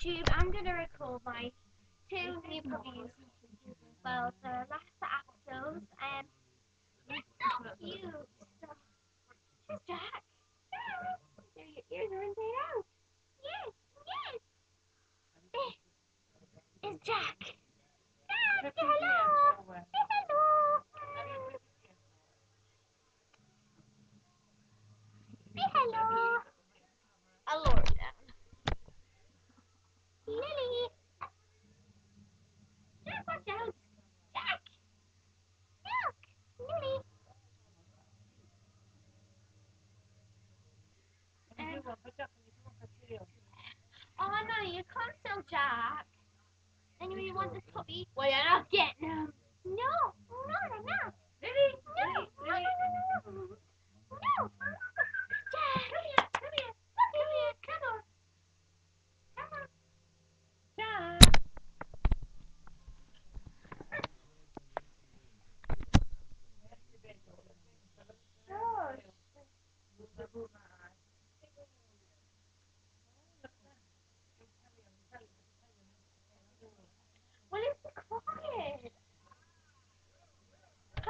YouTube, I'm gonna record my two new puppies. Well, the last episodes, and it's so cute. So, here's Jack. Your ears are inside out. Yes, yes. It's Jack. Jack, hello. Say hello. Say hello. I'll lower it down. Lily. Jack, watch out. Jack. Look. Lily. Um, oh no, you can't sell Jack. Then you want this puppy. Well, you're not getting him. No, no, not. Lily, no, no, no, no, no, no. No. Jack. Come here, come here, come on. Come on. Jack. Shush. Well, it's quiet. Puppy.